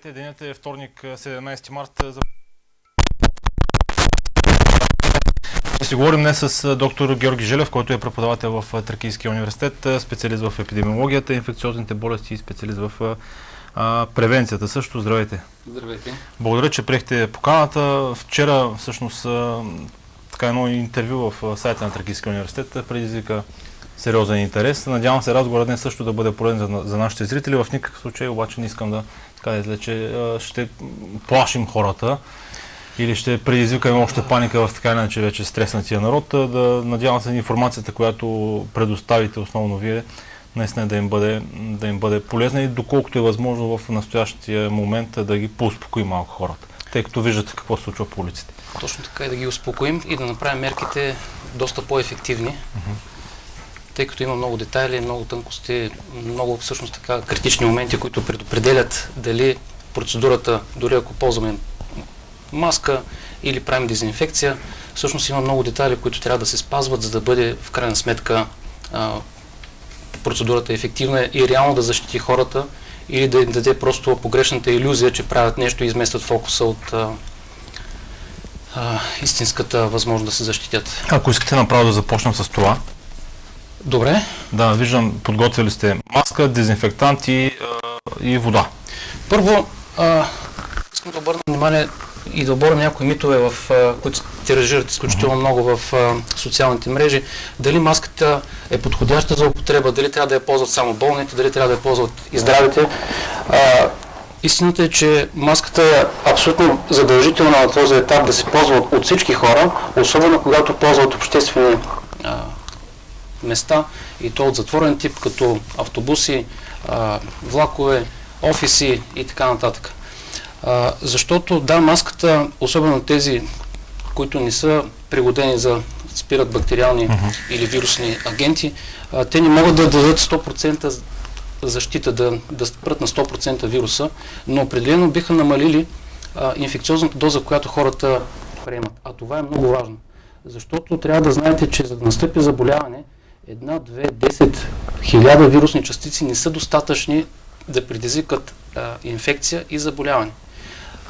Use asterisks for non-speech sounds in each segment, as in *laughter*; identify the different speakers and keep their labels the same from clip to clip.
Speaker 1: Здравейте, денят е вторник, 17 марта. Ще си говорим днес с доктор Георги Желев, който е преподавател в Тракийския университет, специалист в епидемиологията, инфекциозните болести и специалист в а, превенцията също. Здравейте.
Speaker 2: Здравейте.
Speaker 1: Благодаря, че приехте поканата. Вчера всъщност така едно интервю в сайта на Тракийския университет предизвика сериозен интерес. Надявам се разговорът днес също да бъде полезен за, за нашите зрители. В никакъв случай обаче не искам да кажете, че ще плашим хората или ще предизвикаме още паника в така иначе вече стреснатия народ. Да надявам се информацията, която предоставите основно вие, наистина да им бъде, да им бъде полезна и доколкото е възможно в настоящия момент да ги поуспокои малко хората, тъй като виждате какво се случва по улиците.
Speaker 2: Точно така и да ги успокоим и да направим мерките доста по-ефективни. Uh-huh тъй като има много детайли, много тънкости, много всъщност така критични моменти, които предопределят дали процедурата, дори ако ползваме маска или правим дезинфекция, всъщност има много детайли, които трябва да се спазват, за да бъде в крайна сметка а, процедурата ефективна и реално да защити хората или да им даде просто погрешната иллюзия, че правят нещо и изместват фокуса от а, а, истинската възможност да се защитят.
Speaker 1: Ако искате направо да започнем с това,
Speaker 2: Добре.
Speaker 1: Да, виждам, подготвили сте маска, дезинфектант и, а, и вода.
Speaker 2: Първо, а, искам да обърна внимание и да оборя някои митове, в, а, които тиражират изключително uh-huh. много в а, социалните мрежи. Дали маската е подходяща за употреба, дали трябва да я ползват само болните, дали трябва да я ползват и здравите. А, Истината е, че маската е абсолютно задължителна на този етап да се ползва от, всички хора, особено когато ползват обществени места и то от затворен тип, като автобуси, влакове, офиси и така нататък. Защото да, маската, особено тези, които не са пригодени за спират бактериални uh-huh. или вирусни агенти, те не могат да дадат 100% защита, да, да спрат на 100% вируса, но определено биха намалили а, инфекциозната доза, която хората приемат. А това е много важно. Защото трябва да знаете, че за да настъпи заболяване, една, две, десет хиляда вирусни частици не са достатъчни да предизвикат а, инфекция и заболяване.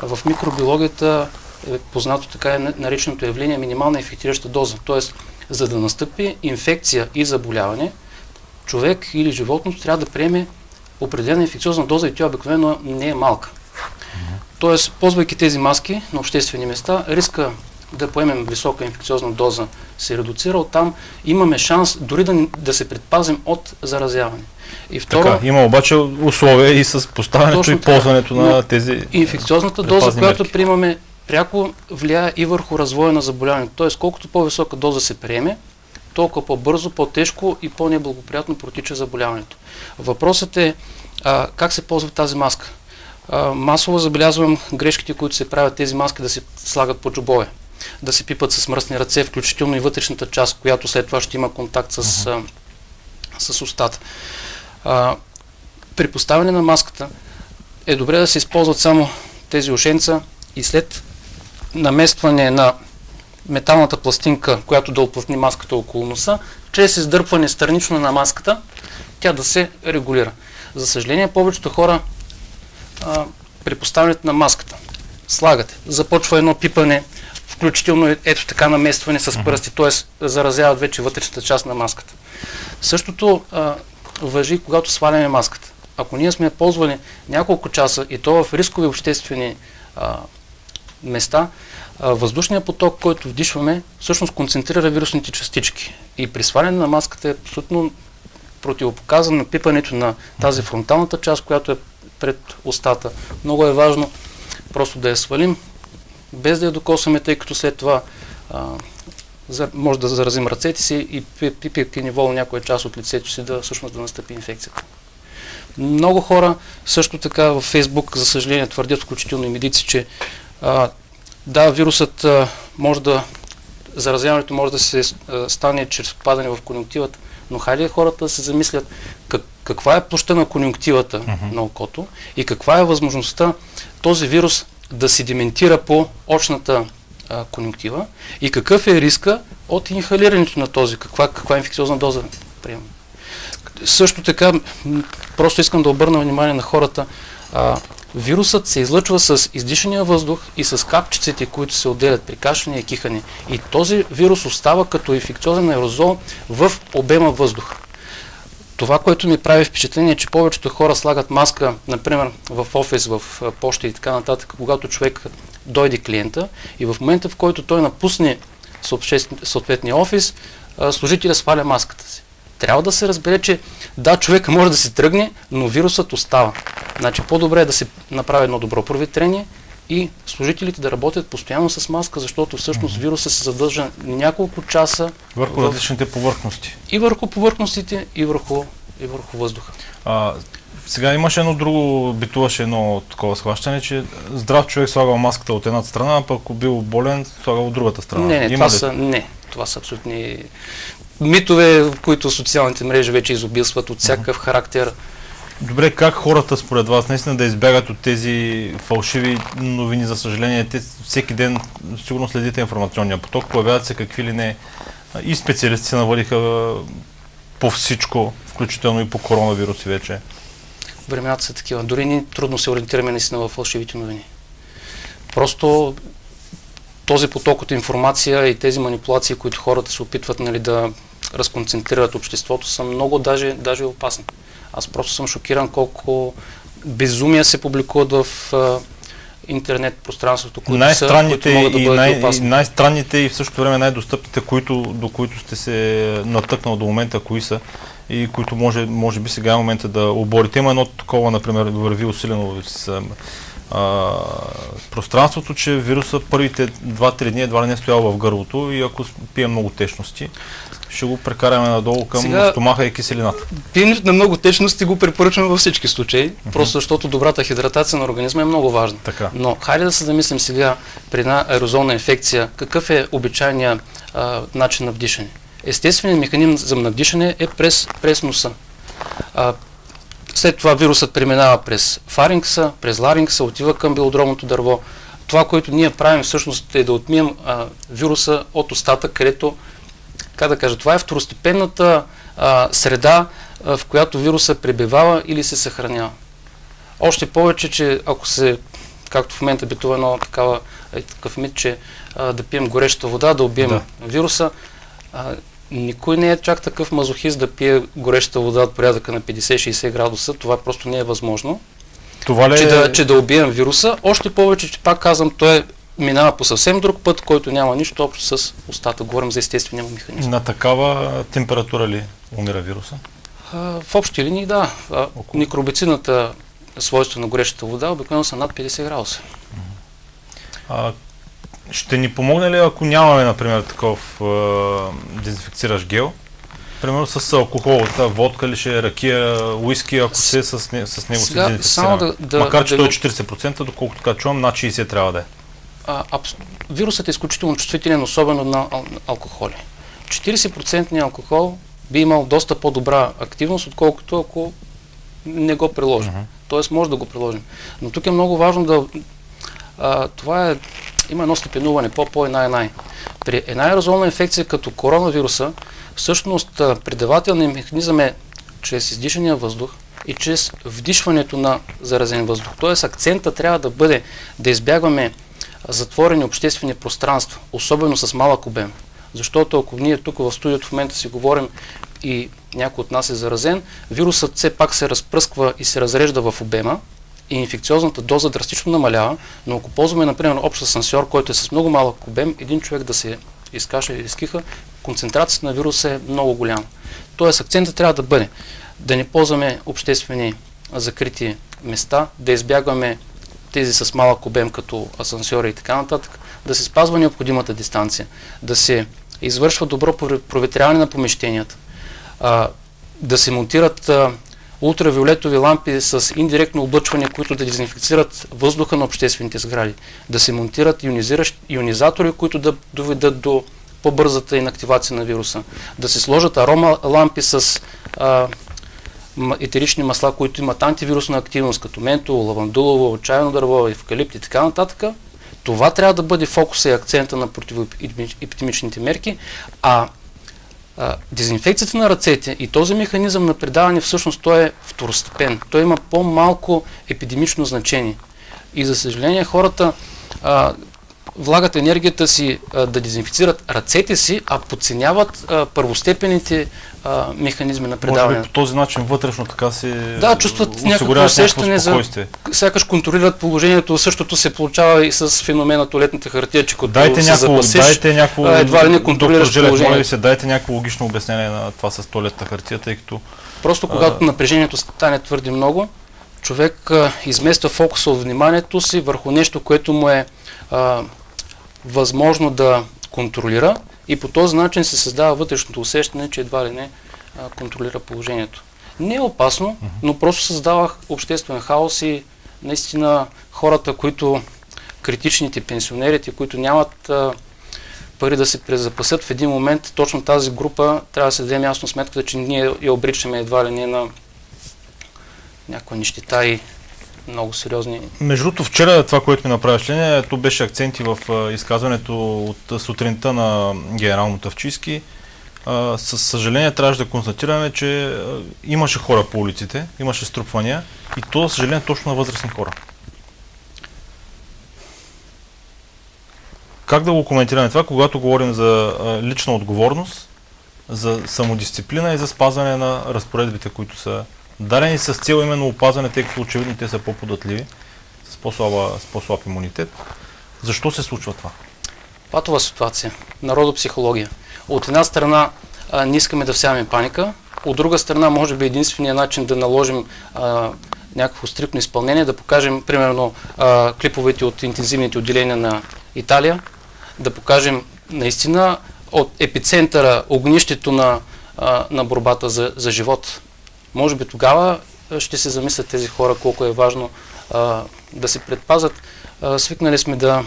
Speaker 2: В микробиологията е познато така е нареченото явление минимална инфектираща доза. Тоест, за да настъпи инфекция и заболяване, човек или животното трябва да приеме определена инфекциозна доза и тя обикновено не е малка. Тоест, ползвайки тези маски на обществени места, риска да поемем висока инфекциозна доза се редуцира, оттам имаме шанс дори да, да се предпазим от заразяване.
Speaker 1: И второ, така, има обаче условия и с поставянето и ползването на тези
Speaker 2: Инфекциозната доза, която мерки. приемаме, пряко влияе и върху развоя на заболяването. Тоест, колкото по-висока доза се приеме, толкова по-бързо, по-тежко и по-неблагоприятно протича заболяването. Въпросът е а, как се ползва тази маска. А, масово забелязвам грешките, които се правят тези маски да се слагат по джобове да се пипат с мръсни ръце, включително и вътрешната част, която след това ще има контакт с, uh-huh. а, с устата. А, при поставяне на маската е добре да се използват само тези ушенца и след наместване на металната пластинка, която да оплътни маската около носа, чрез издърпване странично на маската, тя да се регулира. За съжаление, повечето хора а, при поставянето на маската слагате, започва едно пипане, включително е, ето така наместване с пръсти, т.е. заразяват вече вътрешната част на маската. Същото а, въжи, когато сваляме маската. Ако ние сме ползвали няколко часа и то в рискови обществени а, места, а, въздушният поток, който вдишваме, всъщност концентрира вирусните частички. И при сваляне на маската е абсолютно противопоказан на пипането на тази фронталната част, която е пред устата. Много е важно просто да я свалим, без да я докосваме, тъй като след това а, за, може да заразим ръцете си и пипайки ниво някоя част от лицето си да всъщност да настъпи инфекцията. Много хора също така в Фейсбук, за съжаление, твърдят, включително и медици, че а, да, вирусът а, може да, заразяването може да се а, стане чрез падане в конъюнктивата, но хайде хората да се замислят как, каква е площа на конъюнктивата uh-huh. на окото и каква е възможността този вирус да седиментира по очната а, конюнктива и какъв е риска от инхалирането на този, каква, каква инфекциозна доза приема. Също така, просто искам да обърна внимание на хората, а, Вирусът се излъчва с издишания въздух и с капчиците, които се отделят при кашляне и кихане. И този вирус остава като инфекциозен аерозол в обема въздух. Това, което ми прави впечатление, е, че повечето хора слагат маска, например в офис, в почта и така нататък, когато човек дойде клиента и в момента, в който той напусне съответния офис, служителя сваля маската си. Трябва да се разбере, че да, човека може да се тръгне, но вирусът остава. Значи по-добре е да се направи едно добро проветрение и служителите да работят постоянно с маска, защото всъщност вируса се задържа няколко часа
Speaker 1: върху в... различните повърхности.
Speaker 2: И върху повърхностите, и върху, и върху въздуха.
Speaker 1: А, сега имаше едно друго, битуваше едно такова схващане, че здрав човек слагал маската от едната страна, а пък бил болен, слагал от другата страна.
Speaker 2: Не, не, Има това ли? са, не, това са абсолютни митове, които социалните мрежи вече изобилстват от всякакъв характер.
Speaker 1: Добре, как хората според вас наистина да избягат от тези фалшиви новини, за съжаление, те всеки ден сигурно следите информационния поток, появяват се какви ли не и специалисти се навалиха по всичко, включително и по коронавируси вече.
Speaker 2: Времената са такива. Дори ни трудно се ориентираме наистина в фалшивите новини. Просто този поток от информация и тези манипулации, които хората се опитват нали, да разконцентрират обществото, са много даже, даже опасни. Аз просто съм шокиран колко безумия се публикуват в а, интернет пространството, които,
Speaker 1: са, които могат да бъдат най- опасни. Най-странните и в същото време най-достъпните, които, до които сте се натъкнал до момента, кои са и които може, може би сега е момента да оборите. Има едно такова, например, върви усилено с а, пространството, че вируса първите 2-3 дни едва ли не е стоял в гърлото и ако пие много течности, ще го прекараме надолу към Сега, стомаха и киселината.
Speaker 2: Пиенето на много течности го препоръчваме във всички случаи, uh-huh. просто защото добрата хидратация на организма е много важна.
Speaker 1: Така.
Speaker 2: Но хайде да се замислим сега при една аерозолна инфекция, какъв е обичайният начин на вдишане. Естественият механизъм на вдишане е през, през носа. А, след това вирусът преминава през фарингса, през ларингса, отива към белодробното дърво. Това, което ние правим всъщност е да отмием а, вируса от устата, където как да кажа, това е второстепенната а, среда, а, в която вируса пребивава или се съхранява. Още повече, че ако се, както в момента битува едно такава, е, такъв мит, че а, да пием гореща вода, да убием да. вируса, а, никой не е чак такъв мазохист да пие гореща вода от порядъка на 50-60 градуса. Това просто не е възможно. Това ли че, е... да, че да убием вируса. Още повече, че пак казвам, той е минава по съвсем друг път, който няма нищо общо с устата. Говорим за естествения механизъм.
Speaker 1: На такава температура ли умира вируса?
Speaker 2: А, в общи линии да. А, микробицината свойство на горещата вода обикновено са над 50 градуса.
Speaker 1: А, ще ни помогне ли, ако нямаме, например, такъв а, дезинфекциращ гел? Примерно с алкохол, водка ли ще е, ракия, уиски, ако се е с, с него Сега, се дезинфекцира. Да, да, Макар, че да, той е 40%, доколкото така чувам, над 60 трябва да е
Speaker 2: а, абс... вирусът е изключително чувствителен, особено на ал- алкохоли. 40% алкохол би имал доста по-добра активност, отколкото ако не го приложим. Uh-huh. Тоест може да го приложим. Но тук е много важно да... А, това е... Има едно степенуване, по-по и най-най. При една аерозолна инфекция като коронавируса, всъщност предавателният механизъм е чрез издишания въздух и чрез вдишването на заразен въздух. Тоест акцента трябва да бъде да избягваме затворени обществени пространства, особено с малък обем. Защото ако ние тук в студиото в момента си говорим и някой от нас е заразен, вирусът все пак се разпръсква и се разрежда в обема и инфекциозната доза драстично намалява, но ако ползваме, например, общ асансьор, който е с много малък обем, един човек да се изкаша или изкиха, концентрацията на вируса е много голяма. Тоест акцентът трябва да бъде да не ползваме обществени закрити места, да избягваме тези с малък обем като асансьори и така нататък, да се спазва необходимата дистанция, да се извършва добро проветряване на помещенията, да се монтират ултравиолетови лампи с индиректно облъчване, които да дезинфекцират въздуха на обществените сгради, да се монтират ионизатори, които да доведат до по-бързата инактивация на вируса, да се сложат арома лампи с а, етерични масла, които имат антивирусна активност, като менто, лавандулово, чайно дърво, евкалипт и така нататък, това трябва да бъде фокуса и акцента на противоепидемичните мерки, а А, дезинфекцията на ръцете и този механизъм на предаване всъщност той е второстепен. Той има по-малко епидемично значение. И за съжаление хората а, влагат енергията си а, да дезинфицират ръцете си, а подценяват а, първостепените а, механизми на предаване.
Speaker 1: Може би по този начин вътрешно така си
Speaker 2: Да, чувстват някакво усещане за... Сякаш контролират положението. Същото се получава и с феномена туалетната хартия, че като
Speaker 1: дайте се някакво, запасиш, дайте някакво,
Speaker 2: едва ли не контролираш положението.
Speaker 1: се, дайте някакво логично обяснение на това с туалетната хартия, тъй като...
Speaker 2: Просто когато а... напрежението стане твърде много, човек а, измества фокуса от вниманието си върху нещо, което му е а, възможно да контролира и по този начин се създава вътрешното усещане, че едва ли не а, контролира положението. Не е опасно, но просто създава обществен хаос и наистина хората, които критичните пенсионерите, които нямат а, пари да се презапасят в един момент, точно тази група трябва да се даде ясно сметката, че ние я обричаме едва ли не на някаква нищета и много сериозни.
Speaker 1: Между другото, вчера това, което ми направи впечатление, то беше акценти в изказването от сутринта на генерал Мотавчийски. Със съжаление трябваше да констатираме, че имаше хора по улиците, имаше струпвания и то, съжаление, точно на възрастни хора. Как да го коментираме това, когато говорим за лична отговорност, за самодисциплина и за спазване на разпоредбите, които са Дадени с цел именно опазване, тъй като очевидно те са по-податливи, с по-слаб имунитет. Защо се случва това?
Speaker 2: Патова ситуация. Народопсихология. От една страна а, не искаме да всяваме паника, от друга страна може би единственият начин да наложим а, някакво стрипно изпълнение, да покажем примерно а, клиповете от интензивните отделения на Италия, да покажем наистина от епицентъра огнището на, а, на борбата за, за живот. Може би тогава ще се замислят тези хора колко е важно а, да се предпазят. А, свикнали сме да,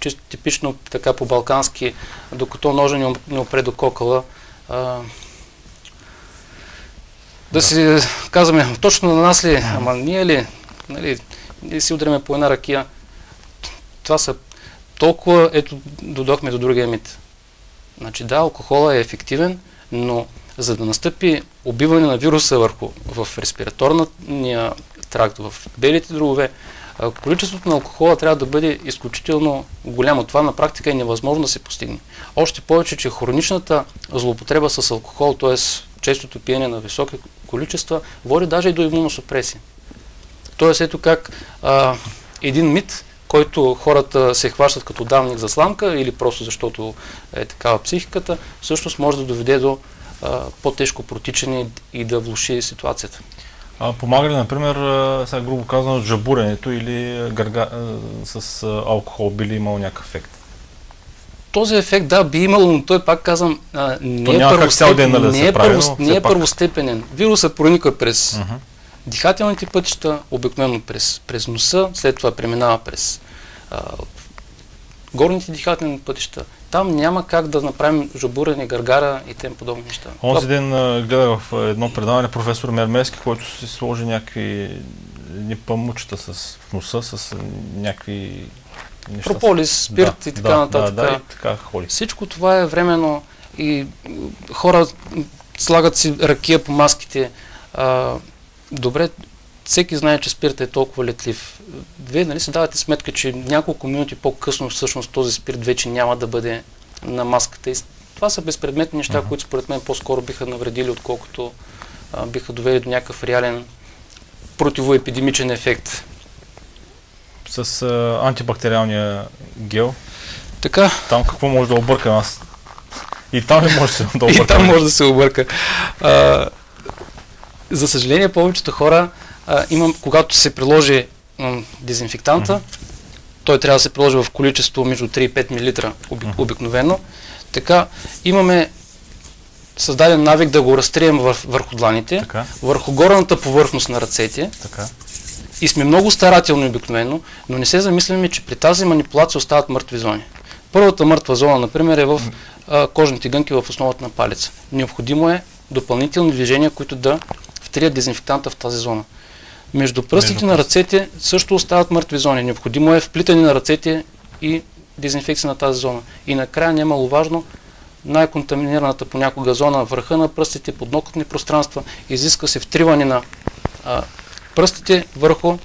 Speaker 2: чисто типично така по-балкански, докато ножа не, не опре до кокала, а, да, да си казваме, точно на нас ли, ама ние ли, нали, ние си удреме по една ракия. Това са толкова, ето, додохме до другия мит. Значи да, алкохола е ефективен, но за да настъпи убиване на вируса върху в респираторния тракт, в белите дробове, количеството на алкохола трябва да бъде изключително голямо. Това на практика е невъзможно да се постигне. Още повече, че хроничната злоупотреба с алкохол, т.е. честото пиене на високи количества, води даже и до имуносупресия. Тоест ето как а, един мит, който хората се хващат като давник за сламка или просто защото е такава психиката, всъщност може да доведе до по-тежко протичане и да влуши ситуацията.
Speaker 1: А, помага ли, например, сега грубо казано, жабуренето или гърга, с алкохол би ли имал някакъв ефект?
Speaker 2: Този ефект, да, би имало, но той пак казвам, а, не, е първостепен, да не, е, прави, не е първостепенен. Вирусът прониква през uh-huh. дихателните пътища, обикновено през, през носа, след това преминава през а, горните дихателни пътища, там няма как да направим жабурене, гаргара и тем подобни неща.
Speaker 1: Онзи ден гледах в едно предаване професор Мермески, който си сложи някакви ни памучета с носа, с някакви
Speaker 2: неща. Прополис, спирт да, и така
Speaker 1: да,
Speaker 2: нататък.
Speaker 1: Да, да, и така холи.
Speaker 2: Всичко това е временно и хора слагат си ракия по маските. А, добре, всеки знае, че спирт е толкова летлив. Вие нали си давате сметка, че няколко минути по-късно всъщност този спирт вече няма да бъде на маската. И това са безпредметни неща, uh-huh. които според мен по-скоро биха навредили, отколкото а, биха довели до някакъв реален противоепидемичен ефект.
Speaker 1: С а, антибактериалния гел.
Speaker 2: Така.
Speaker 1: Там какво може да обърка аз? И там ли може да обърка? *laughs*
Speaker 2: И там може да се обърка. А, за съжаление, повечето хора а, имам, когато се приложи м, дезинфектанта, mm-hmm. той трябва да се приложи в количество между 3 и 5 мл оби, mm-hmm. обикновено. Така, имаме създаден навик да го разтрием вър, върху дланите, така. върху горната повърхност на ръцете. Така. И сме много старателни обикновено, но не се замисляме, че при тази манипулация остават мъртви зони. Първата мъртва зона, например, е в а, кожните гънки в основата на палеца. Необходимо е допълнителни движения, които да втрият дезинфектанта в тази зона. Между пръстите на ръцете също остават мъртви зони. Необходимо е вплитане на ръцете и дезинфекция на тази зона. И накрая, немало важно, най-контаминираната понякога зона, върха на пръстите, поднокотни пространства, изиска се втриване на а, пръстите върху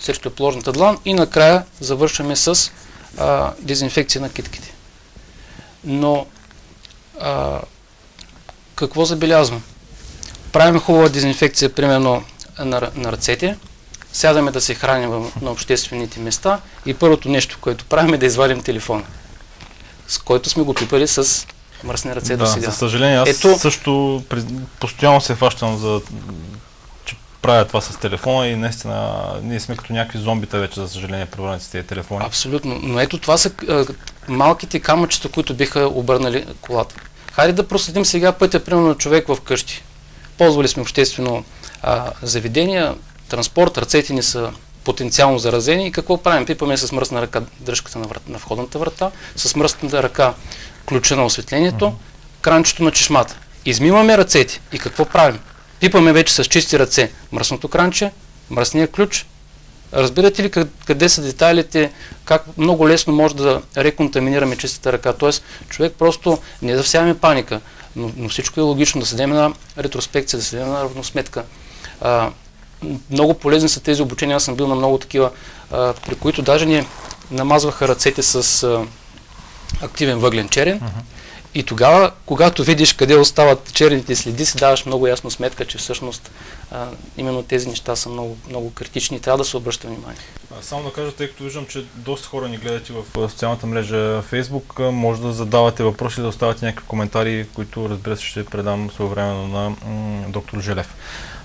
Speaker 2: срещу пложната длан и накрая завършваме с а, дезинфекция на китките. Но а, какво забелязвам? Правим хубава дезинфекция, примерно на, на ръцете, сядаме да се храним на обществените места и първото нещо, което правим е да извадим телефона, с който сме го пипали с мръсни ръце
Speaker 1: да,
Speaker 2: до сега.
Speaker 1: За съжаление, аз Ето... също постоянно се фащам за че правя това с телефона и наистина ние сме като някакви зомбита вече, за съжаление, превърнати с тези телефони.
Speaker 2: Абсолютно. Но ето това са а, малките камъчета, които биха обърнали колата. Хайде да проследим сега пътя, примерно на човек в къщи. Ползвали сме обществено а, заведения, транспорт, ръцете ни са потенциално заразени и какво правим? Пипаме с мръсна ръка дръжката на, врат, на входната врата, с мръсната ръка ключа на осветлението, mm-hmm. кранчето на чешмата. Измиваме ръцете и какво правим? Пипаме вече с чисти ръце мръсното кранче, мръсния ключ. Разбирате ли къде са детайлите, как много лесно може да реконтаминираме чистата ръка? Тоест, човек просто не да всяваме паника, но, но всичко е логично да седем на ретроспекция, да седем на равносметка. А, много полезни са тези обучения. Аз съм бил на много такива, а, при които даже ни намазваха ръцете с а, активен въглен черен. Uh-huh. И тогава, когато видиш къде остават черните следи, си даваш много ясно сметка, че всъщност а, именно тези неща са много, много критични и трябва да се обръща внимание.
Speaker 1: Само да кажа, тъй като виждам, че доста хора ни гледате в социалната мрежа Facebook, може да задавате въпроси, да оставате някакви коментари, които разбира се ще предам своевременно на м- доктор Желев.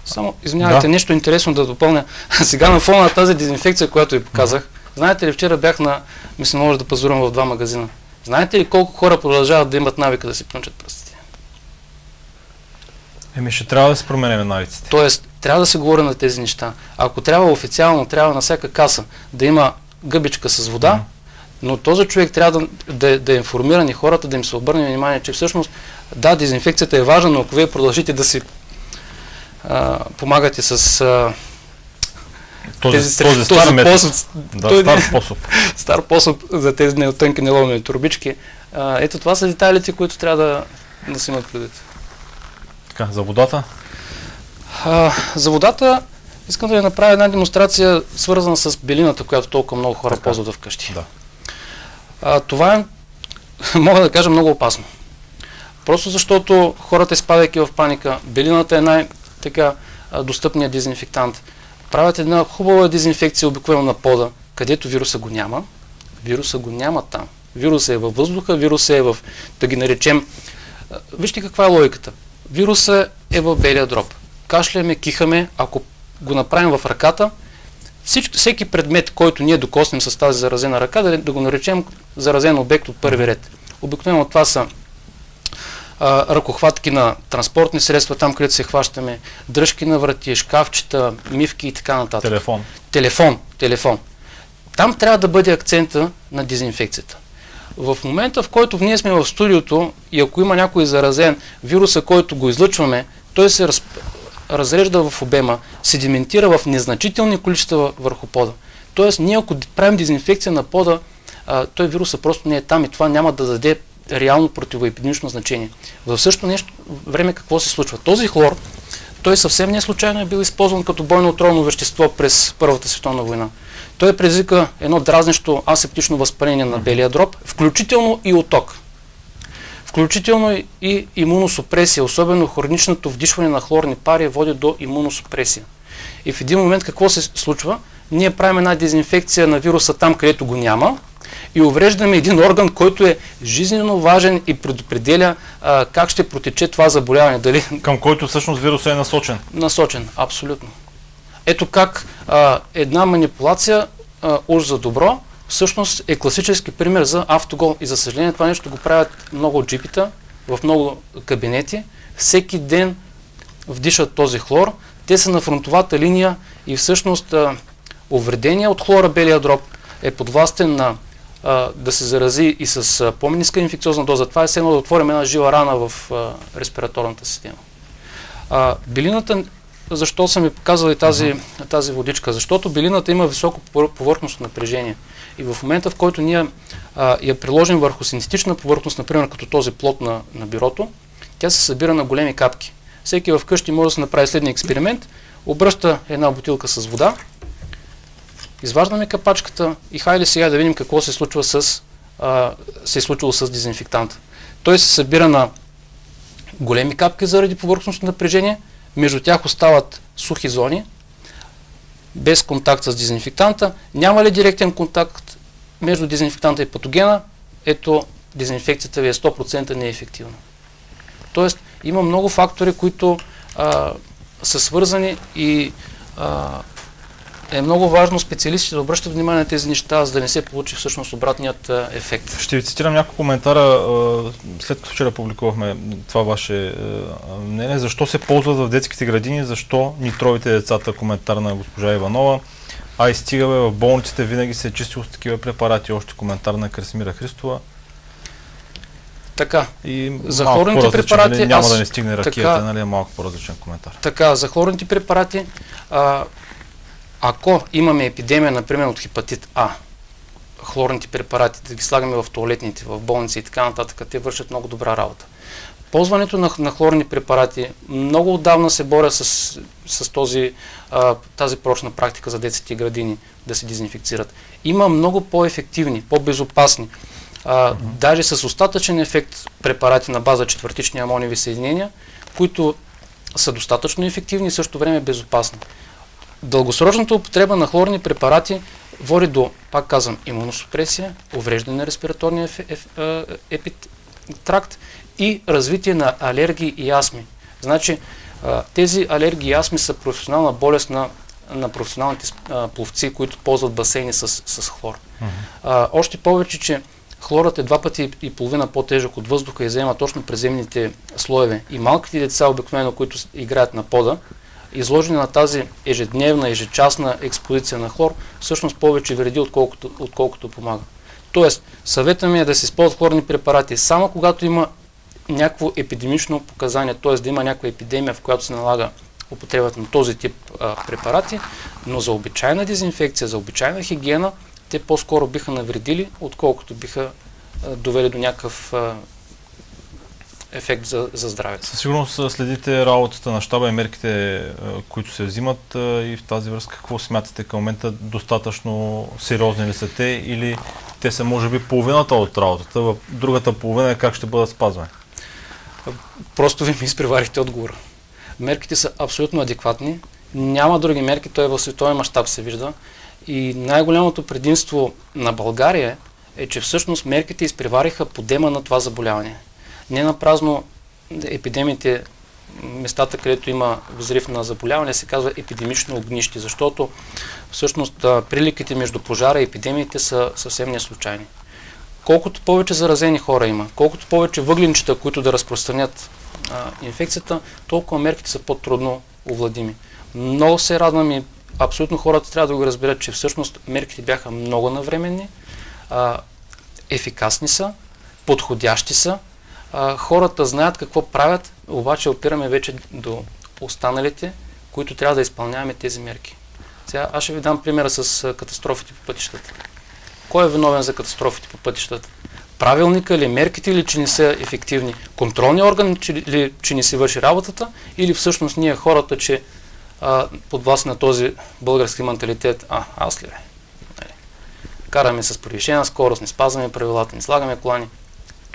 Speaker 2: Само, извинявайте, да. нещо интересно да допълня. *laughs* Сега на фона на тази дезинфекция, която ви показах, знаете ли, вчера бях на, мисля, може да пазурам в два магазина. Знаете ли колко хора продължават да имат навика да си плънчат пръстите?
Speaker 1: Еми ще трябва да се променяме навиците.
Speaker 2: Тоест, трябва да се говори на тези неща. Ако трябва официално, трябва на всяка каса да има гъбичка с вода, mm. но този човек трябва да, да, да е информиран и хората да им се обърне внимание, че всъщност, да, дезинфекцията е важна, но ако вие продължите да си а, помагате с а,
Speaker 1: този, тези, този, този стар метод. Способ, да, той, стар способ. *laughs*
Speaker 2: стар способ за тези неотънки неломени турбички. А, ето това са детайлите, които трябва да, да се имат предвид.
Speaker 1: Така, за водата?
Speaker 2: А, за водата искам да ви направя една демонстрация, свързана с белината, която толкова много хора така. ползват вкъщи. Да. А, това е, *laughs* мога да кажа, много опасно. Просто защото хората, изпадайки в паника, белината е най-така достъпният дезинфектант правят една хубава дезинфекция обикновено на пода, където вируса го няма. Вируса го няма там. Вируса е във въздуха, вируса е в, да ги наречем, вижте каква е логиката. Вируса е в белия дроб. Кашляме, кихаме, ако го направим в ръката, всички, всеки предмет, който ние докоснем с тази заразена ръка, да, да го наречем заразен обект от първи ред. Обикновено това са а, ръкохватки на транспортни средства, там където се хващаме, дръжки на врати, шкафчета, мивки и така нататък.
Speaker 1: Телефон.
Speaker 2: Телефон, телефон. Там трябва да бъде акцента на дезинфекцията. В момента, в който ние сме в студиото и ако има някой заразен вируса, който го излъчваме, той се раз, разрежда в обема, седиментира в незначителни количества върху пода. Тоест, ние ако правим дезинфекция на пода, а, той вируса просто не е там и това няма да даде реално противоепидемично значение. В същото нещо време какво се случва? Този хлор, той съвсем не случайно е бил използван като бойно отровно вещество през Първата световна война. Той предизвика едно дразнещо асептично възпаление на белия дроб, включително и оток. Включително и имуносупресия, особено хроничното вдишване на хлорни пари води до имуносупресия. И в един момент какво се случва? Ние правим една дезинфекция на вируса там, където го няма, и увреждаме един орган, който е жизненно важен и предопределя а, как ще протече това заболяване. Дали... *laughs*
Speaker 1: Към който всъщност вирусът е насочен.
Speaker 2: Насочен, абсолютно. Ето как а, една манипулация а, уж за добро, всъщност е класически пример за автогол. И за съжаление това нещо го правят много джипита в много кабинети. Всеки ден вдишат този хлор. Те са на фронтовата линия и всъщност а, увредения от хлора белия дроб е подвластен на а, да се зарази и с по-ниска инфекциозна доза. Това е все едно да отворим една жива рана в а, респираторната система. А, билината защо съм ви показал и тази, тази водичка? Защото белината има високо повърхностно напрежение. И в момента, в който ние а, я приложим върху синтетична повърхност, например като този плод на, на бюрото, тя се събира на големи капки. Всеки в къщи може да се направи следния експеримент. Обръща една бутилка с вода, изваждаме капачката и хайде сега да видим какво се случва с, а, се е случило с дезинфектанта. Той се събира на големи капки заради повърхностно напрежение, между тях остават сухи зони, без контакт с дезинфектанта. Няма ли директен контакт между дезинфектанта и патогена? Ето, дезинфекцията ви е 100% неефективна. Тоест, има много фактори, които а, са свързани и а, е много важно специалистите да обръщат внимание на тези неща, за да не се получи всъщност обратният ефект.
Speaker 1: Ще ви цитирам няколко коментара, след като вчера публикувахме това ваше мнение. Защо се ползват в детските градини, защо ни тровите децата, коментар на госпожа Иванова. А и стигаме в болниците, винаги се е чистило с такива препарати. Още коментар на Красимира Христова.
Speaker 2: Така.
Speaker 1: И за хорните препарати. Нали, няма аз, да не стигне ракията, така, нали, е малко по-различен коментар.
Speaker 2: Така, за хорните препарати. А, ако имаме епидемия, например, от хепатит А, хлорните препарати, да ги слагаме в туалетните, в болници и така нататък, те вършат много добра работа. Ползването на, на хлорни препарати много отдавна се боря с, с този, а, тази прочна практика за детските градини да се дезинфекцират. Има много по-ефективни, по-безопасни, а, uh-huh. даже с остатъчен ефект препарати на база четвъртични амониеви съединения, които са достатъчно ефективни и също време безопасни. Дългосрочната употреба на хлорни препарати води до, пак казвам, имуносупресия, увреждане на респираторния епитракт и развитие на алергии и астми. Значи, тези алергии и астми са професионална болест на, на професионалните пловци, които ползват басейни с, с хлор. Uh-huh. А, още повече, че хлорът е два пъти и половина по-тежък от въздуха и заема точно преземните слоеве. И малките деца, обикновено, които играят на пода, изложени на тази ежедневна, ежечасна експозиция на хлор, всъщност повече вреди, отколкото, отколкото помага. Тоест, съвета ми е да се използват хлорни препарати само когато има някакво епидемично показание, т.е. да има някаква епидемия, в която се налага употребата на този тип а, препарати, но за обичайна дезинфекция, за обичайна хигиена, те по-скоро биха навредили, отколкото биха а, довели до някакъв а, ефект за, за здравето.
Speaker 1: Със сигурност следите работата на щаба и мерките, които се взимат и в тази връзка какво смятате към момента достатъчно сериозни ли са те или те са може би половината от работата, в другата половина е как ще бъдат спазвани?
Speaker 2: Просто ви ми изпреварихте отговора. Мерките са абсолютно адекватни. Няма други мерки, той в световен мащаб се вижда. И най-голямото предимство на България е, че всъщност мерките изпревариха подема на това заболяване. Не на празно епидемиите, местата, където има взрив на заболяване, се казва епидемично огнище, защото всъщност приликите между пожара и епидемиите са съвсем не случайни. Колкото повече заразени хора има, колкото повече въгленчета, които да разпространят а, инфекцията, толкова мерките са по-трудно овладими. Много се радвам и абсолютно хората трябва да го разберат, че всъщност мерките бяха много навременни, а, ефикасни са, подходящи са, хората знаят какво правят, обаче опираме вече до останалите, които трябва да изпълняваме тези мерки. Сега аз ще ви дам примера с катастрофите по пътищата. Кой е виновен за катастрофите по пътищата? Правилника ли, мерките ли, че не са ефективни? Контролни органи че, ли, че не си върши работата? Или всъщност ние хората, че а, под власт на този български менталитет, а, аз ли бе? Нали? Караме с превишена скорост, не спазваме правилата, не слагаме колани.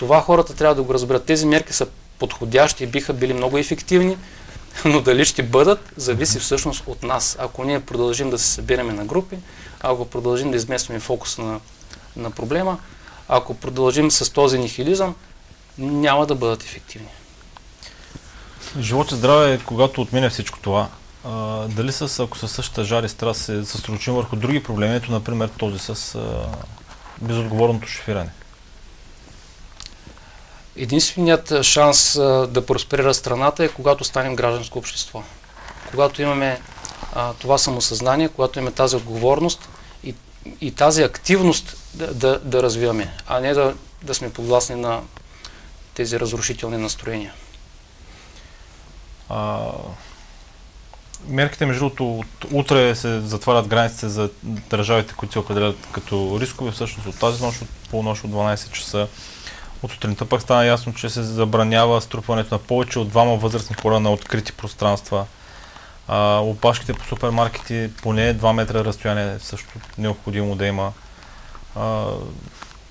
Speaker 2: Това хората трябва да го разберат. Тези мерки са подходящи и биха били много ефективни, *laughs* но дали ще бъдат, зависи всъщност от нас. Ако ние продължим да се събираме на групи, ако продължим да изместваме фокуса на, на проблема, ако продължим с този нихилизъм, няма да бъдат ефективни.
Speaker 1: Живот и здраве, когато отменя всичко това, а, дали с, ако със същата жар и страст се съсредоточим върху други проблеми, ето например този с а, безотговорното шофиране?
Speaker 2: Единственият шанс да просперира страната е когато станем гражданско общество. Когато имаме а, това самосъзнание, когато имаме тази отговорност и, и тази активност да, да, да развиваме, а не да, да сме подвластни на тези разрушителни настроения.
Speaker 1: А, мерките, между другото, утре се затварят границите за държавите, които се определят като рискови. Всъщност от тази нощ, от полунощ от 12 часа от сутринта пък стана ясно, че се забранява струпването на повече от двама възрастни хора на открити пространства. А, опашките по супермаркети поне 2 метра разстояние също необходимо да има. А,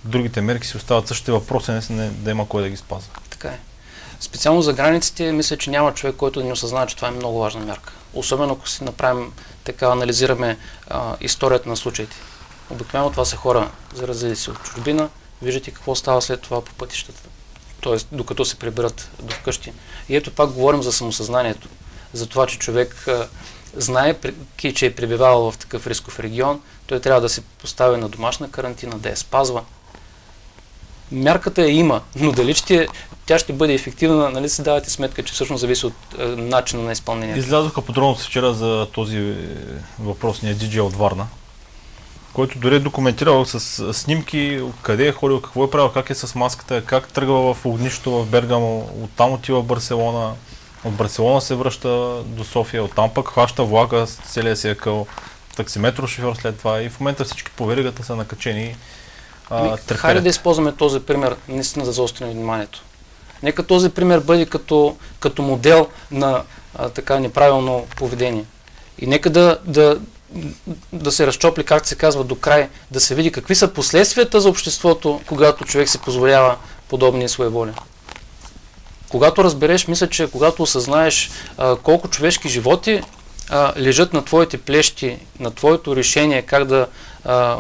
Speaker 1: другите мерки си остават същите въпроси, не, да има кой да ги спазва.
Speaker 2: Така е. Специално за границите, мисля, че няма човек, който да ни осъзнае, че това е много важна мярка. Особено ако си направим така, анализираме а, историята на случаите. Обикновено това са хора, заразили се от чужбина, виждате какво става след това по пътищата. Тоест, докато се приберат до вкъщи. И ето пак говорим за самосъзнанието. За това, че човек знае, че е пребивавал в такъв рисков регион, той трябва да се постави на домашна карантина, да я спазва. Мярката я има, но дали ще, тя ще бъде ефективна, нали си давате сметка, че всъщност зависи от е, начина на изпълнението.
Speaker 1: Излязоха подробности вчера за този въпросния диджей от Варна, който дори е документирал с снимки къде е ходил, какво е правил, как е с маската, как тръгва в огнището в Бергамо, оттам отива в Барселона, от Барселона се връща до София, оттам пък хваща влака с целия си екъл, таксиметро шофьор след това и в момента всички по веригата са накачени.
Speaker 2: Ами, хайде да използваме този пример наистина за заостряне вниманието. Нека този пример бъде като, като модел на а, така неправилно поведение. И нека да, да, да се разчопли, както се казва, до край, да се види какви са последствията за обществото, когато човек се позволява подобни своеволи. Когато разбереш, мисля, че когато осъзнаеш а, колко човешки животи а, лежат на твоите плещи, на твоето решение как да, а,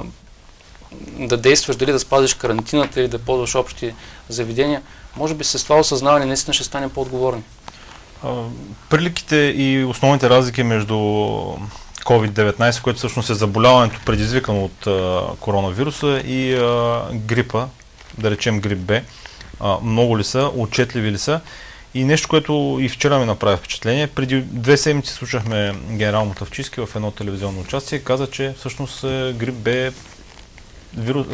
Speaker 2: да действаш, дали да спазиш карантината или да ползваш общи заведения, може би с това осъзнаване наистина ще стане по-отговорни.
Speaker 1: Приликите и основните разлики между COVID-19, което всъщност е заболяването предизвикано от а, коронавируса и а, грипа, да речем грип Б, а, много ли са, отчетливи ли са. И нещо, което и вчера ми направи впечатление, преди две седмици слушахме генерал Мотавчиски в едно телевизионно участие, каза, че всъщност е, грип Б е вирус,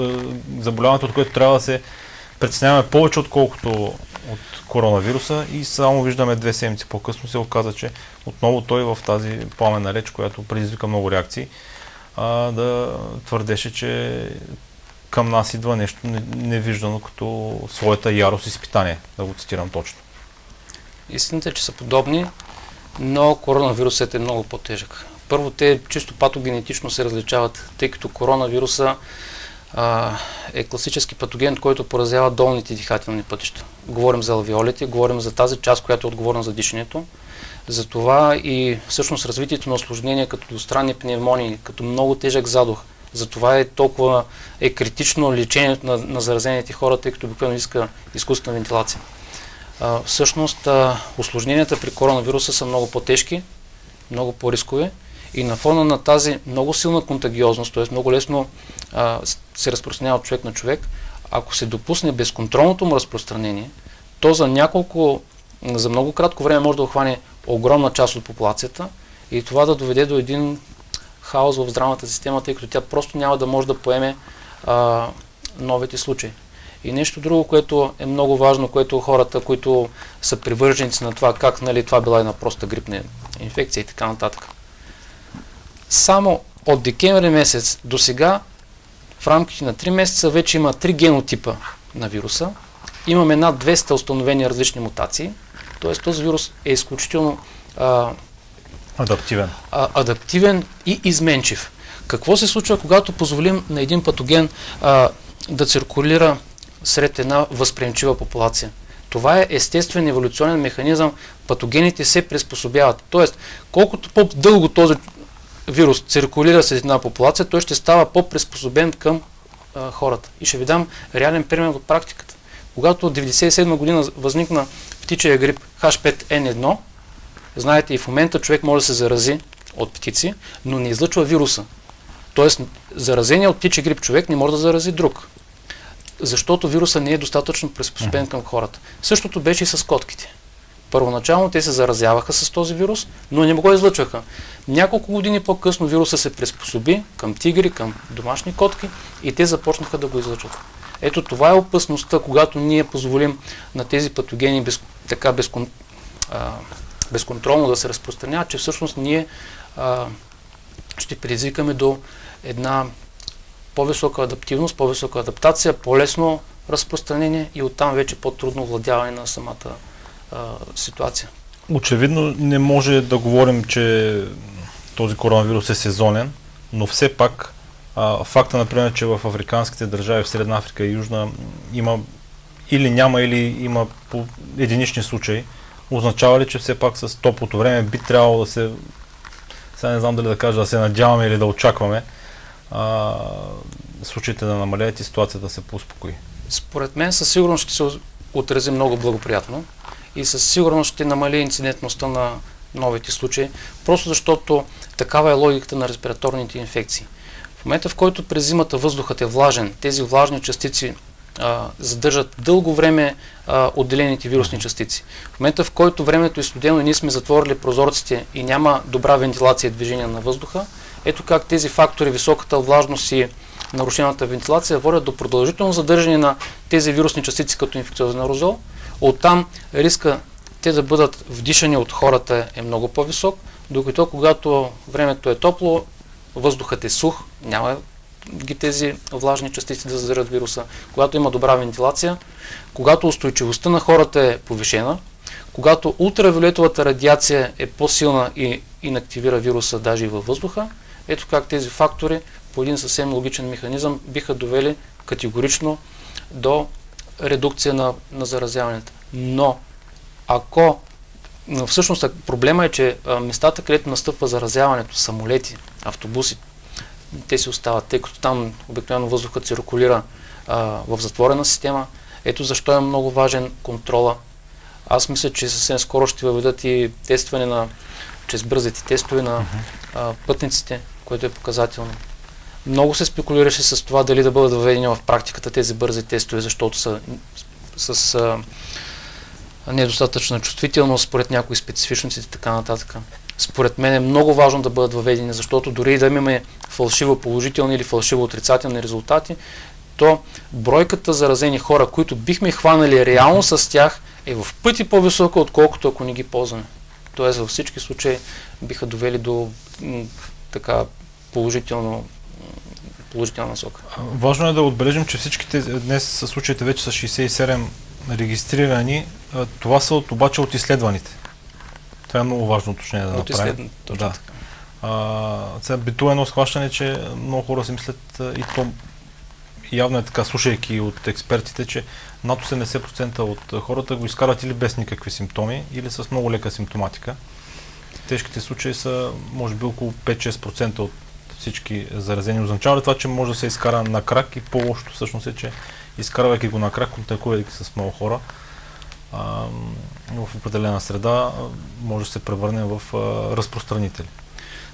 Speaker 1: заболяването, от което трябва да се преценяваме повече отколкото от коронавируса и само виждаме две седмици по-късно се оказа, че отново той в тази пламена реч, която предизвика много реакции, а, да твърдеше, че към нас идва нещо невиждано като своята ярост изпитание, да го цитирам точно.
Speaker 2: Истината е, че са подобни, но коронавирусът е много по-тежък. Първо, те чисто патогенетично се различават, тъй като коронавируса а, е класически патоген, който поразява долните дихателни пътища. Говорим за алвиолите, говорим за тази част, която е отговорна за дишането. Затова и всъщност развитието на осложнения като двустранни пневмонии, като много тежък задух, затова е толкова е критично лечението на, на заразените хора, тъй като обикновено иска изкуствена вентилация. А, всъщност, а, осложненията при коронавируса са много по-тежки, много по-рискови и на фона на тази много силна контагиозност, т.е. много лесно а, се разпространява от човек на човек, ако се допусне безконтролното му разпространение, то за няколко, за много кратко време може да охване огромна част от популацията и това да доведе до един хаос в здравната система, тъй като тя просто няма да може да поеме а, новите случаи. И нещо друго, което е много важно, което хората, които са привърженици на това, как нали, това била една проста грипна инфекция и така нататък. Само от декември месец до сега, в рамките на 3 месеца, вече има 3 генотипа на вируса. Имаме над 200 установени различни мутации. Т.е. този вирус е изключително а,
Speaker 1: адаптивен.
Speaker 2: А, адаптивен и изменчив. Какво се случва, когато позволим на един патоген а, да циркулира сред една възприемчива популация? Това е естествен еволюционен механизъм. Патогените се приспособяват. Тоест, колкото по-дълго този вирус циркулира с една популация, той ще става по-приспособен към а, хората. И ще ви дам реален пример от практиката. Когато в 1997 година възникна птичия грип H5N1, знаете и в момента човек може да се зарази от птици, но не излъчва вируса. Тоест, заразения от птичия грип човек не може да зарази друг. Защото вируса не е достатъчно приспособен към хората. Същото беше и с котките. Първоначално те се заразяваха с този вирус, но не го излъчваха. Няколко години по-късно вируса се приспособи към тигри, към домашни котки и те започнаха да го излъчват. Ето това е опасността, когато ние позволим на тези патогени без, така без, а, безконтролно да се разпространява, че всъщност ние а, ще предизвикаме до една по-висока адаптивност, по-висока адаптация, по-лесно разпространение и оттам вече по-трудно владяване на самата а, ситуация.
Speaker 1: Очевидно не може да говорим, че този коронавирус е сезонен, но все пак а, факта, например, че в африканските държави, в Средна Африка и Южна, има или няма, или има по единични случаи, означава ли, че все пак с топлото време би трябвало да се, сега не знам дали да кажа, да се надяваме или да очакваме, а, случаите да намалеят и ситуацията да се поуспокои?
Speaker 2: Според мен със сигурност ще се отрази много благоприятно и със сигурност ще намали инцидентността на новите случаи, просто защото такава е логиката на респираторните инфекции. В момента, в който през зимата въздухът е влажен, тези влажни частици а, задържат дълго време а, отделените вирусни частици. В момента, в който времето е студено и ние сме затворили прозорците и няма добра вентилация и движение на въздуха, ето как тези фактори, високата влажност и нарушената вентилация водят до продължително задържане на тези вирусни частици като инфекциозен аерозол. Оттам риска те да бъдат вдишани от хората е много по-висок, докато когато времето е топло, въздухът е сух, няма ги тези влажни частици да задържат вируса, когато има добра вентилация, когато устойчивостта на хората е повишена, когато ултравиолетовата радиация е по-силна и инактивира вируса даже и във въздуха, ето как тези фактори по един съвсем логичен механизъм биха довели категорично до редукция на, на заразяването. Но ако но всъщност проблема е, че местата, където настъпва заразяването, самолети, автобуси, те си остават, тъй като там обикновено въздухът циркулира а, в затворена система. Ето защо е много важен контрола. Аз мисля, че съвсем скоро ще въведат и тестване на, чрез бързите тестове на а, пътниците, което е показателно. Много се спекулираше с това дали да бъдат въведени в практиката тези бързи тестове, защото са с а, недостатъчна чувствителност според някои специфичности и така нататък. Според мен е много важно да бъдат въведени, защото дори да имаме фалшиво положителни или фалшиво отрицателни резултати, то бройката заразени хора, които бихме хванали реално с тях, е в пъти по-висока, отколкото ако не ги ползваме. Тоест във всички случаи биха довели до така положително положителна насока.
Speaker 1: Важно е да отбележим, че всичките днес са случаите вече са 67 регистрирани. Това са от, обаче от изследваните. Това е много важно уточнение да от направим.
Speaker 2: Точно да.
Speaker 1: А, сега битува едно схващане, че много хора си мислят и то явно е така, слушайки от експертите, че над 80% от хората го изкарат или без никакви симптоми, или с много лека симптоматика. Тежките случаи са, може би, около 5-6% от всички заразени. Означава ли това, че може да се изкара на крак и по-лошото всъщност е, че изкарвайки го на крак, контактувайки с много хора, а, в определена среда може да се превърне в а, разпространители.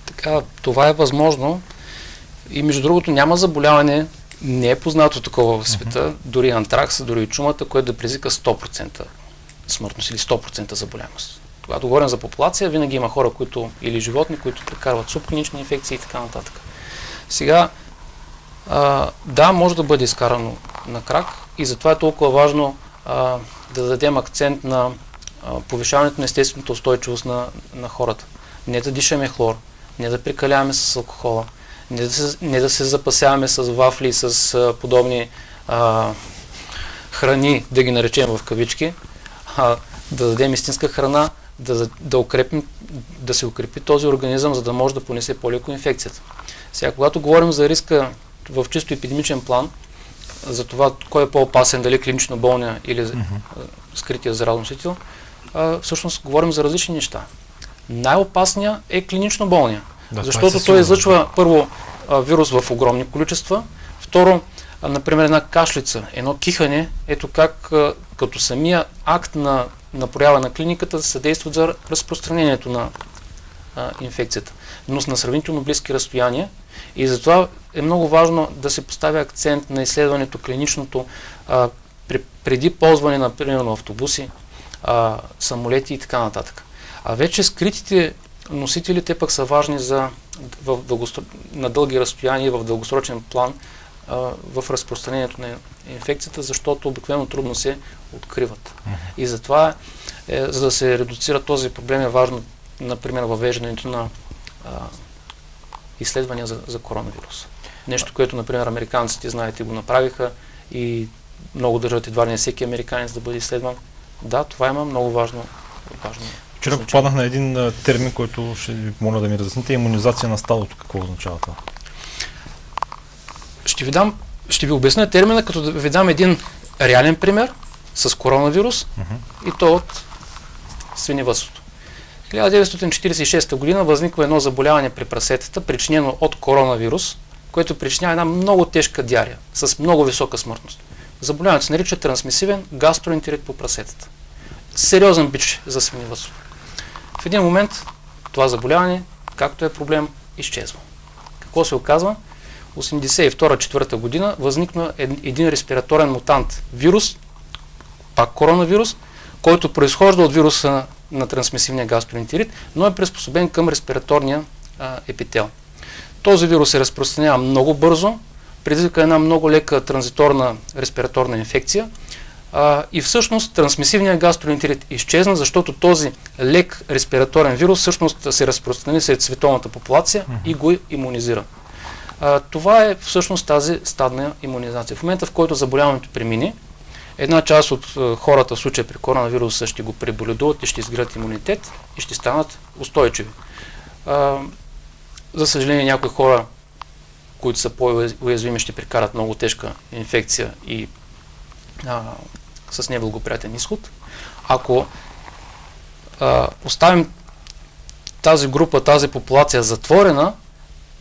Speaker 2: Така, това е възможно. И между другото няма заболяване, не е познато такова в света, uh-huh. дори антракс, дори и чумата, което да предизвика 100% смъртност или 100% заболяемост. Когато говорим за популация, винаги има хора, които или животни, които прекарват субклинични инфекции и така нататък. Сега, а, да, може да бъде изкарано на крак и затова е толкова важно а, да дадем акцент на а, повишаването на естествената устойчивост на, на хората. Не да дишаме хлор, не да прекаляваме с алкохола, не да се, не да се запасяваме с вафли, с а, подобни а, храни, да ги наречем в кавички, а да дадем истинска храна, да, да, укрепим, да се укрепи този организъм, за да може да понесе по-леко инфекцията. Сега, когато говорим за риска в чисто епидемичен план, за това кой е по-опасен, дали клинично болния или uh-huh. скрития заразоносител, всъщност говорим за различни неща. Най-опасният е клинично болния, да, е защото той излъчва първо вирус в огромни количества, второ, например, една кашлица, едно кихане, ето как като самия акт на, на проява на клиниката съдействат за разпространението на а, инфекцията, но с на сравнително близки разстояния и затова е много важно да се поставя акцент на изследването клиничното а, преди ползване на, примерно, автобуси, а, самолети и така нататък. А вече скритите носители, те пък са важни за, в, дългостро... на дълги разстояния в дългосрочен план а, в разпространението на инфекцията, защото обикновено трудно се откриват. И затова е, за да се редуцира този проблем е важно, например, въвеждането на а, изследвания за, за коронавирус. Нещо, което, например, американците, знаете, го направиха и много държат едва ли не всеки американец да бъде изследван. Да, това има много важно. важно
Speaker 1: Вчера попаднах на един термин, който ще ви моля да ми разясните. Имунизация на стадото. Какво означава това?
Speaker 2: Ще ви дам, ще ви обясня термина, като да ви дам един реален пример с коронавирус uh-huh. и то от свиневъдството. 1946 година възниква едно заболяване при прасетата, причинено от коронавирус, което причинява една много тежка диария с много висока смъртност. Заболяването се нарича трансмисивен гастроентерит по прасетата. Сериозен бич за свиневъдството. В един момент това заболяване, както е проблем, изчезва. Какво се оказва? 82-4 година възникна един респираторен мутант вирус, пак коронавирус, който произхожда от вируса на трансмисивния гастроентерит, но е приспособен към респираторния а, епител. Този вирус се разпространява много бързо, предизвика една много лека транзиторна респираторна инфекция а, и всъщност трансмисивният гастроентерит изчезна, защото този лек респираторен вирус всъщност се разпространи сред световната популация и го иммунизира. А, това е всъщност тази стадна иммунизация. В момента, в който заболяването премине, една част от а, хората в случая при коронавируса ще го преболедуват и ще изградят имунитет и ще станат устойчиви. За съжаление, някои хора, които са по-уязвими, ще прикарат много тежка инфекция и а, с неблагоприятен изход. Ако а, оставим тази група, тази популация затворена,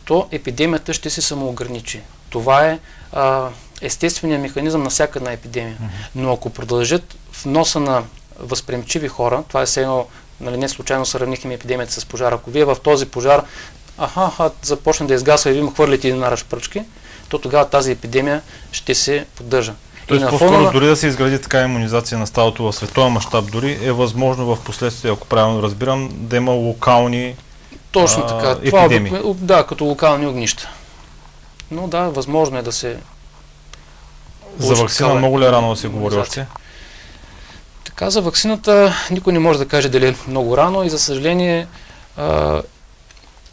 Speaker 2: то епидемията ще се самоограничи. Това е а, естественият механизъм на всяка една епидемия. Но ако продължат в носа на възприемчиви хора, това е все едно, нали, не случайно сравнихме епидемията с пожар. Ако вие в този пожар, аха, аха започне да изгасва и ви му хвърлите един наръж пръчки, то тогава тази епидемия ще се поддържа.
Speaker 1: Тоест, по-скоро на... дори да се изгради така иммунизация на стадото в световен мащаб, дори е възможно в последствие, ако правилно разбирам, да има локални
Speaker 2: Точно а, така. Епидемии. Това, да, като локални огнища. Но да, възможно е да се...
Speaker 1: За вакцина много ли е рано да се говори още?
Speaker 2: Така, за вакцината никой не може да каже дали е много рано и за съжаление, а,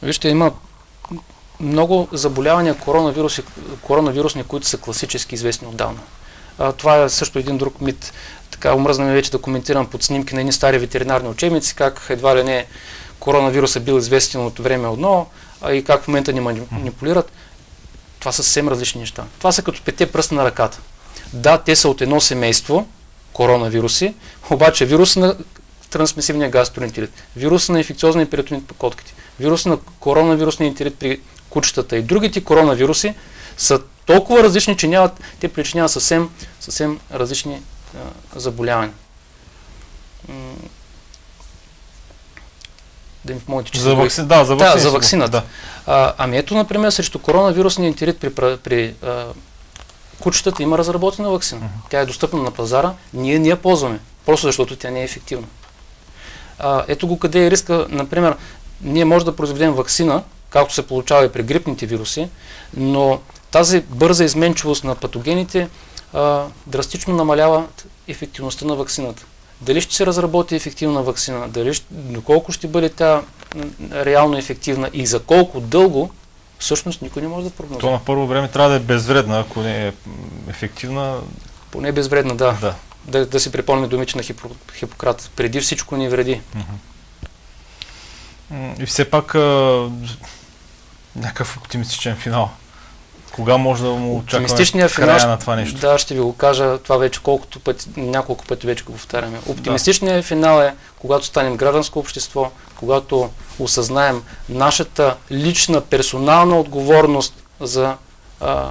Speaker 2: вижте, има много заболявания коронавируси, коронавирусни, които са класически известни отдавна. А, това е също един друг мит. Така, омръзна ми вече да коментирам под снимки на едни стари ветеринарни учебници, как едва ли не коронавирус е бил известен от време одно, а и как в момента ни манипулират. Това са съвсем различни неща. Това са като пете пръста на ръката. Да, те са от едно семейство, коронавируси, обаче вирус на трансмисивния гастроентерит, вирус на инфекциозния перитонит по котките, вирус на коронавирусния ентерит при кучетата и другите коронавируси са толкова различни, че нямат, те причиняват съвсем, съвсем различни а, заболявания. Да ми помогнете, че
Speaker 1: за, вакци... да, за,
Speaker 2: да, за вакцината. Да. А, ами ето, например, срещу коронавирусния ентерит при, при а, кучетата има разработена вакцина. Uh-huh. Тя е достъпна на пазара. Ние не я ползваме, просто защото тя не е ефективна. А, ето го къде е риска. Например, ние може да произведем вакцина, както се получава и при грипните вируси, но тази бърза изменчивост на патогените а, драстично намалява ефективността на вакцината. Дали ще се разработи ефективна вакцина, дали, доколко ще бъде тя реално ефективна и за колко дълго, всъщност никой не може да прогнозира.
Speaker 1: То на първо време трябва да е безвредна, ако не е ефективна.
Speaker 2: Поне безвредна, да. да. Да, да си припомним думите на Хипо, Хипократ. Преди всичко ни вреди.
Speaker 1: И все пак а, някакъв оптимистичен финал. Кога може да му очакваме края на това нещо?
Speaker 2: Да, ще ви го кажа това вече колкото пъти, няколко пъти вече го повтаряме. Оптимистичният да. финал е, когато станем гражданско общество, когато осъзнаем нашата лична, персонална отговорност за а,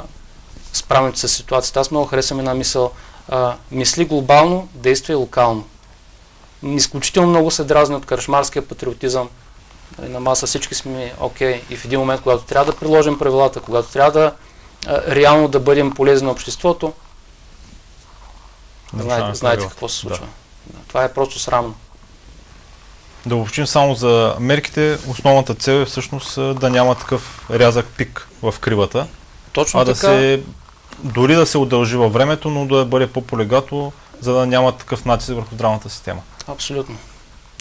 Speaker 2: справянето с ситуацията. Аз много харесвам една мисъл. А, мисли глобално, действай локално. Изключително много се дразни от каршмарския патриотизъм, на маса всички сме окей. Okay. И в един момент, когато трябва да приложим правилата, когато трябва да реално да бъдем полезни на обществото, знаете, знаете какво се случва. Да. Това е просто срамно.
Speaker 1: Да обобщим само за мерките, основната цел е всъщност да няма такъв рязък пик в кривата.
Speaker 2: Точно
Speaker 1: а
Speaker 2: така.
Speaker 1: да се, дори да се удължи във времето, но да бъде по-полегато, за да няма такъв натиск върху здравната система.
Speaker 2: Абсолютно.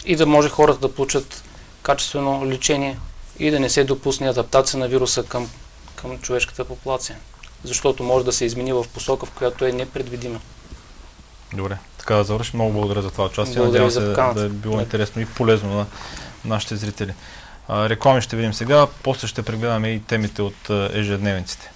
Speaker 2: И да може хората да получат качествено лечение и да не се допусне адаптация на вируса към, към човешката популация. Защото може да се измени в посока, в която е непредвидима.
Speaker 1: Добре, така да завършим. Много благодаря за това участие. Надявам се да, да е било да. интересно и полезно на нашите зрители. реклами ще видим сега, после ще прегледаме и темите от ежедневниците.